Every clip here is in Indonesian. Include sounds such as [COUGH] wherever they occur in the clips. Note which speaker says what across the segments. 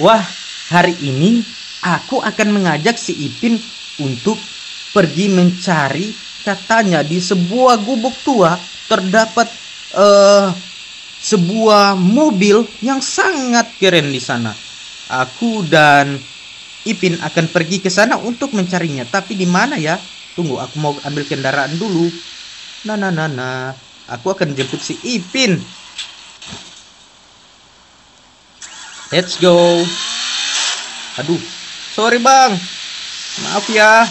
Speaker 1: Wah, hari ini aku akan mengajak si Ipin untuk pergi mencari katanya di sebuah gubuk tua terdapat eh sebuah mobil yang sangat keren di sana. Aku dan Ipin akan pergi ke sana untuk mencarinya. Tapi di mana ya? Tunggu, aku mau ambil kendaraan dulu. Nah, nah, nah, nah. Aku akan jemput si Ipin. Let's go. Aduh, sorry bang. Maaf ya.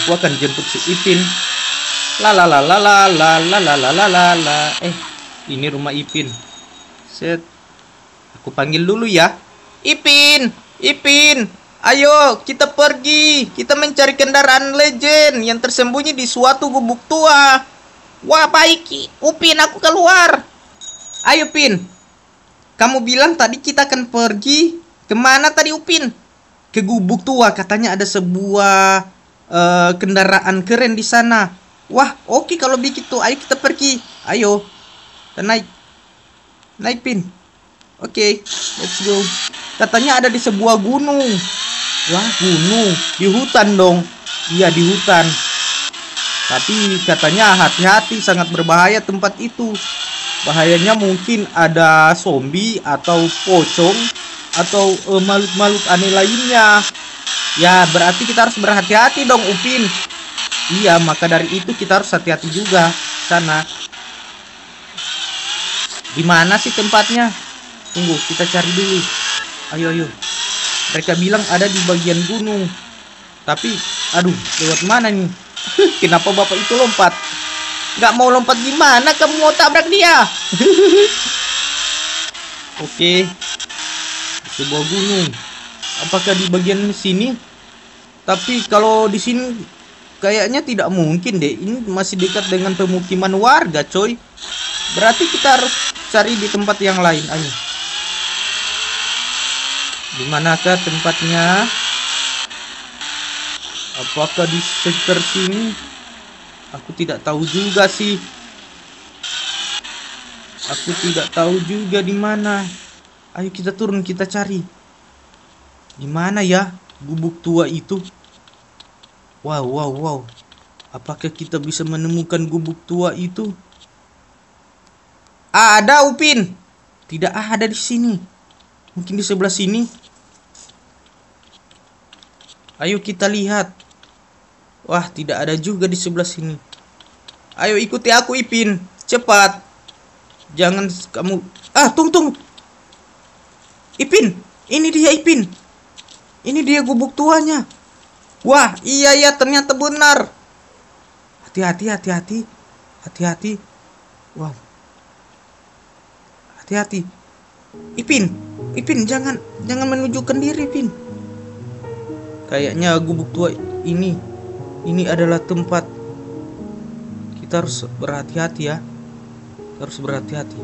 Speaker 1: Aku akan jemput si Ipin. La la la la la la la la la la la la. Eh, ini rumah Ipin. Set. Aku panggil dulu ya. Ipin, Ipin. Ayo, kita pergi. Kita mencari kendaraan legend yang tersembunyi di suatu gubuk tua. Wah, baik. Upin, aku keluar. Ayo, Pin. Kamu bilang tadi kita akan pergi ke mana tadi Upin? Ke gubuk tua katanya ada sebuah uh, kendaraan keren di sana. Wah, oke okay, kalau begitu. Ayo kita pergi. Ayo. Kita naik. Naik Pin. Oke, okay, let's go. Katanya ada di sebuah gunung. Wah, gunung. Di hutan dong. Iya, di hutan. Tapi katanya hati-hati sangat berbahaya tempat itu bahayanya mungkin ada zombie atau pocong atau makhluk-makhluk aneh lainnya. Ya berarti kita harus berhati-hati dong Upin. Iya maka dari itu kita harus hati-hati juga sana. Di mana sih tempatnya? Tunggu kita cari dulu. Ayo ayo. Mereka bilang ada di bagian gunung. Tapi aduh lewat mana nih? [LAUGHS] Kenapa bapak itu lompat Gak mau lompat gimana? Kamu mau tabrak dia? [LAUGHS] Oke. Sebuah gunung. Apakah di bagian sini? Tapi kalau di sini kayaknya tidak mungkin deh. Ini masih dekat dengan pemukiman warga, coy. Berarti kita harus cari di tempat yang lain. Ayo. Di manakah tempatnya? Apakah di sekitar sini? Aku tidak tahu juga sih. Aku tidak tahu juga di mana. Ayo kita turun kita cari. Di mana ya gubuk tua itu? Wow, wow, wow. Apakah kita bisa menemukan gubuk tua itu? Ada Upin. Tidak ada di sini. Mungkin di sebelah sini. Ayo kita lihat. Wah, tidak ada juga di sebelah sini. Ayo ikuti aku, Ipin. Cepat. Jangan kamu... Ah, tung, tung. Ipin, ini dia Ipin. Ini dia gubuk tuanya. Wah, iya ya, ternyata benar. Hati-hati, hati-hati. Hati-hati. Wow. Hati-hati. Ipin, Ipin jangan jangan menunjukkan diri, Ipin. Kayaknya gubuk tua ini ini adalah tempat kita harus berhati-hati ya. Kita harus berhati-hati.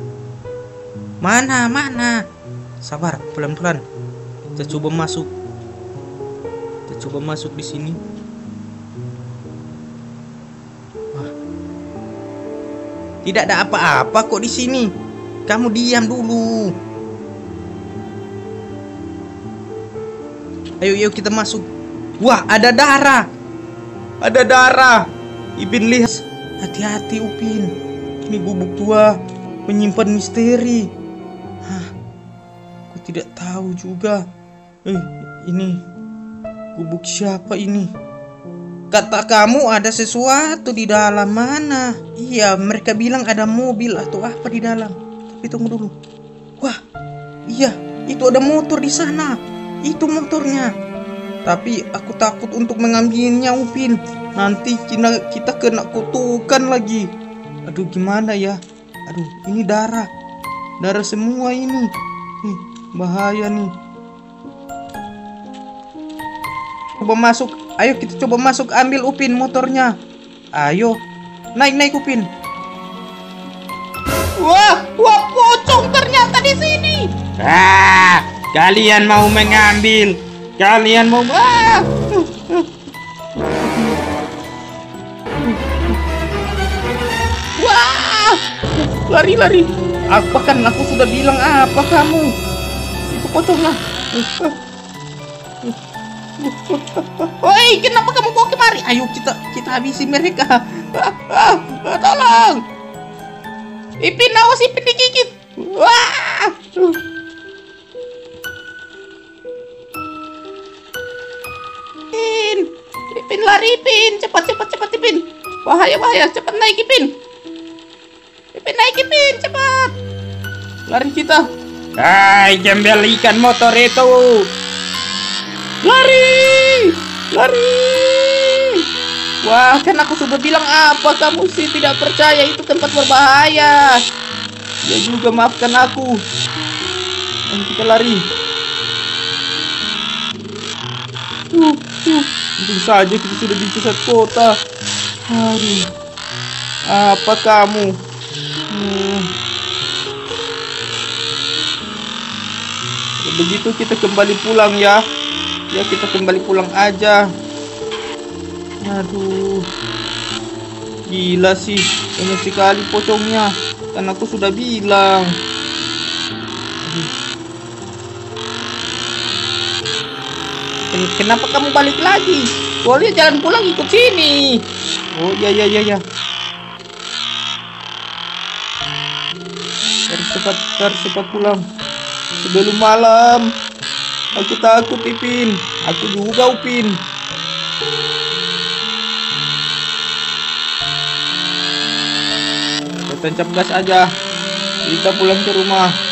Speaker 1: Mana mana? Sabar pelan-pelan. Kita coba masuk. Kita coba masuk di sini. Wah. tidak ada apa-apa kok di sini. Kamu diam dulu. Ayo yuk kita masuk. Wah ada darah ada darah. Ipin lihat. Hati-hati Upin. Ini gubuk tua menyimpan misteri. Hah, aku tidak tahu juga. Eh, ini gubuk siapa ini? Kata kamu ada sesuatu di dalam mana? Iya, mereka bilang ada mobil atau apa di dalam. Tapi tunggu dulu. Wah, iya, itu ada motor di sana. Itu motornya. Tapi aku takut untuk mengambilnya Upin. Nanti kita, kita kena kutukan lagi. Aduh gimana ya? Aduh ini darah. Darah semua ini. Nih, bahaya nih. Coba masuk. Ayo kita coba masuk ambil Upin motornya. Ayo. Naik naik Upin. Wah, wah pocong ternyata di sini.
Speaker 2: Ah, kalian mau mengambil Kalian mau ah!
Speaker 1: Wah! Lari lari. Apa kan aku sudah bilang apa kamu? Itu pocongnya. Woi, kenapa kamu bawa kemari? Ayo kita kita habisi mereka. Tolong. Ipin, awas Ipin digigit. Wah. Ipin, Ipin lari Ipin, cepat cepat cepat Ipin. Bahaya bahaya, cepat naik Ipin. Ipin naik Ipin, cepat. Lari kita.
Speaker 2: Hai, gembel ikan motor itu.
Speaker 1: Lari! Lari! Wah, kan aku sudah bilang apa kamu sih tidak percaya itu tempat berbahaya. Ya juga maafkan aku. Dan kita lari. Uh, uh. Untung saja kita sudah di pusat kota. Aduh. Apa kamu? Hmm. Kalau begitu kita kembali pulang ya. Ya kita kembali pulang aja. Aduh. Gila sih. Banyak sekali pocongnya. Kan aku sudah bilang. Ken- Kenapa kamu balik lagi? Boleh jalan pulang ikut sini. Oh ya ya ya ya. Harus cepat harus cepat pulang sebelum malam. Aku takut Ipin. Aku juga Upin. Kita tancap gas aja. Kita pulang ke rumah.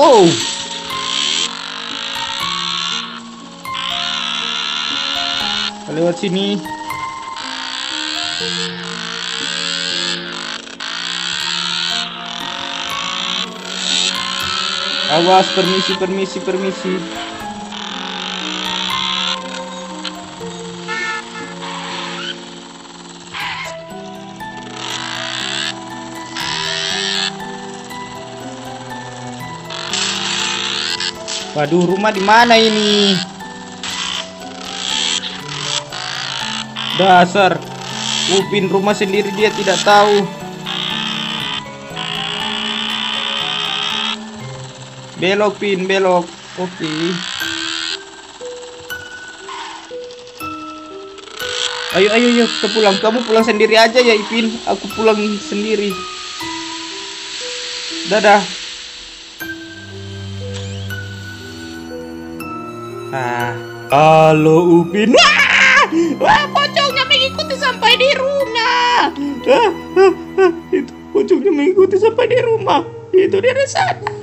Speaker 1: Oh. Lewat sini. Awas, permisi, permisi, permisi. Waduh, rumah di mana ini? Dasar. Upin rumah sendiri dia tidak tahu. Belok pin, belok. Oke. Ayo, ayo, ayo, kita pulang. Kamu pulang sendiri aja ya, Ipin. Aku pulang sendiri. Dadah. Ah, halo Upin. Wah, wah, pocongnya mengikuti sampai di rumah. Ah, ah, ah, itu pocongnya mengikuti sampai di rumah. Itu dia di sana.